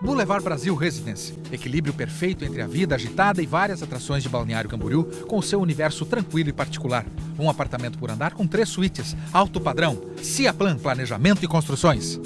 Boulevard Brasil Residence. Equilíbrio perfeito entre a vida agitada e várias atrações de Balneário Camboriú, com seu universo tranquilo e particular. Um apartamento por andar com três suítes, alto padrão. Ciaplan Planejamento e Construções.